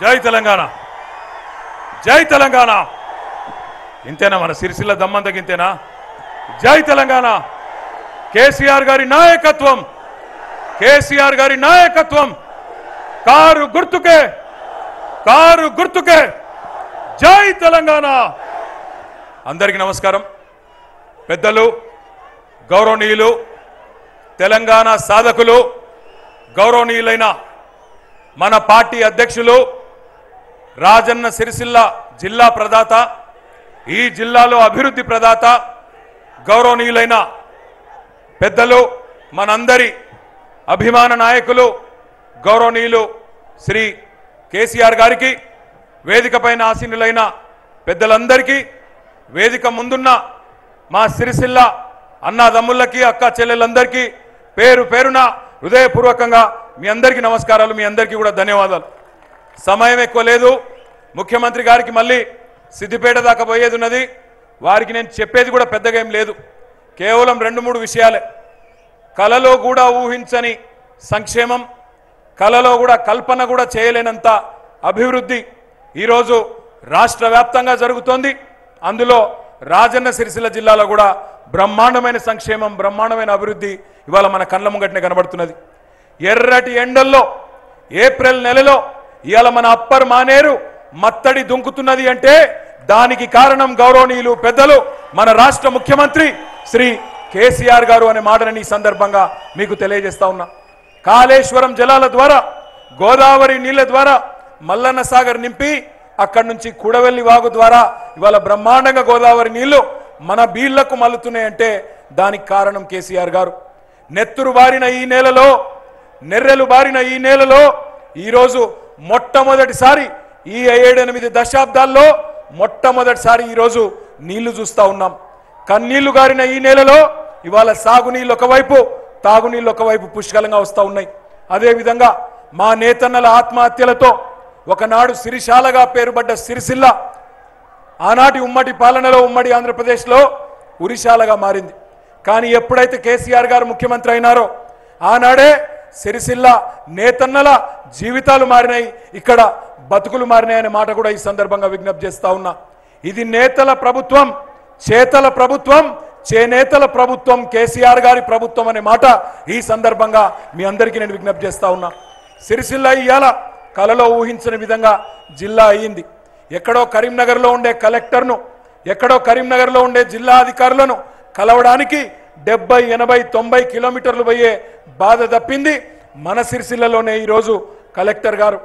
జై తెలంగాణ. జై తెలంగాణ. ఇంతేనా మన సిరిసిల్ల దమ్మంతకి ఇంతేనా? జై తెలంగాణ. కేసీఆర్ గారి నాయకత్వం. కేసీఆర్ గారి నాయకత్వం. కారు గుర్తుకే. కారు గుర్తుకే. జై తెలంగాణ. అందరికీ నమస్కారం. పెద్దలు గౌరవనీయులు తెలంగాణ సాధకులు గౌరవనీయులైన మన పార్టీ అధ్యక్షులు రాజన్న సిరిసిల్ల జిల్లా ప్రదాత ఈ జిల్లాలో అభివృద్ధి ప్రదాత గౌరవనీయులైన పెద్దలు మనందరి అభిమాన నాయకులు గౌరవనీయులు శ్రీ కేసీఆర్ గారికి వేదిక పైన ఆసీనులైన పెద్దలందరికీ వేదిక ముందున్న మా సిరిసిల్ల అన్నాదమ్ముళ్ళకి అక్క చెల్లెలందరికీ పేరు పేరున హృదయపూర్వకంగా మీ అందరికీ నమస్కారాలు మీ అందరికీ కూడా ధన్యవాదాలు. సమయం ఎక్కువ లేదు. ముఖ్యమంత్రి గారికి మళ్ళీ సిద్దిపేట దాకా పోయేది ఉన్నది. వారికి నేను చెప్పేది కూడా పెద్దగా ఏం లేదు. కేవలం రెండు మూడు విషయాలే. కలలో కూడా ఊహించని సంక్షేమం కలలో కూడా కల్పన కూడా చేయలేనంత అభివృద్ధి ఈరోజు రాష్ట్ర వ్యాప్తంగా జరుగుతోంది. అందులో రాజన్న సిరిసిల్ల జిల్లాలో కూడా బ్రహ్మాండమైన సంక్షేమం బ్రహ్మాండమైన అభివృద్ధి ఇవాళ మన కళ్ళ ముంగటనే కనబడుతున్నది. ఎర్రటి ఎండల్లో ఏప్రిల్ నెలలో ఇవాళ మన అప్పర్ మానేరు మత్తడి దుంకుతున్నది అంటే దానికి కారణం గౌరవనీయులు పెద్దలు మన రాష్ట్ర ముఖ్యమంత్రి శ్రీ కేసీఆర్ గారు అనే మాటని ఈ సందర్భంగా మీకు తెలియజేస్తా ఉన్నా. కాళేశ్వరం జలాల ద్వారా గోదావరి నీళ్ళ ద్వారా మల్లన్న సాగర్ నింపి అక్కడి నుంచి కూడవెల్లి వాగు ద్వారా ఇవాళ బ్రహ్మాండంగా గోదావరి నీళ్ళు మన బీళ్ళకు మల్లుతున్నాయంటే దానికి కారణం కేసీఆర్ గారు. నెత్తురు బారిన ఈ నేలలో నెర్రెలు బారిన ఈ నేలలో ఈరోజు మొట్టమొదటిసారి ఈ ఏడెనిమిది దశాబ్దాల్లో మొట్టమొదటిసారి ఈరోజు నీళ్ళు చూస్తా ఉన్నాం. కన్నీళ్ళు గారిన ఈ నెలలో ఇవాళ సాగునీళ్ళు ఒకవైపు తాగునీళ్ళు ఒకవైపు పుష్కలంగా వస్తూ ఉన్నాయి. అదేవిధంగా మా నేతన్నల ఆత్మహత్యలతో ఒకనాడు సిరిశాలగా పేరుపడ్డ సిరిసిల్ల ఆనాటి ఉమ్మడి పాలనలో ఉమ్మడి ఆంధ్రప్రదేశ్లో ఉరిశాలగా మారింది. కానీ ఎప్పుడైతే కేసీఆర్ గారు ముఖ్యమంత్రి అయినారో ఆనాడే సిరిసిల్ల నేతన్నల జీవితాలు మారినాయి. ఇక్కడ బతుకులు మారినాయి అనే మాట కూడా ఈ సందర్భంగా విజ్ఞప్తి చేస్తా ఉన్నా. ఇది నేతల ప్రభుత్వం చేతల ప్రభుత్వం చేనేతల ప్రభుత్వం కేసీఆర్ గారి ప్రభుత్వం అనే మాట ఈ సందర్భంగా మీ అందరికీ నేను విజ్ఞప్తి చేస్తా ఉన్నా. సిరిసిల్ల ఇయ్యాల కలలో ఊహించని విధంగా జిల్లా అయ్యింది. ఎక్కడో కరీంనగర్లో ఉండే కలెక్టర్ను ఎక్కడో కరీంనగర్లో ఉండే జిల్లా అధికారులను కలవడానికి డెబ్బై ఎనభై తొంభై కిలోమీటర్లు పోయే బాధ తప్పింది మన సిరిసిల్లలోనే ఈరోజు కలెక్టర్ గారు.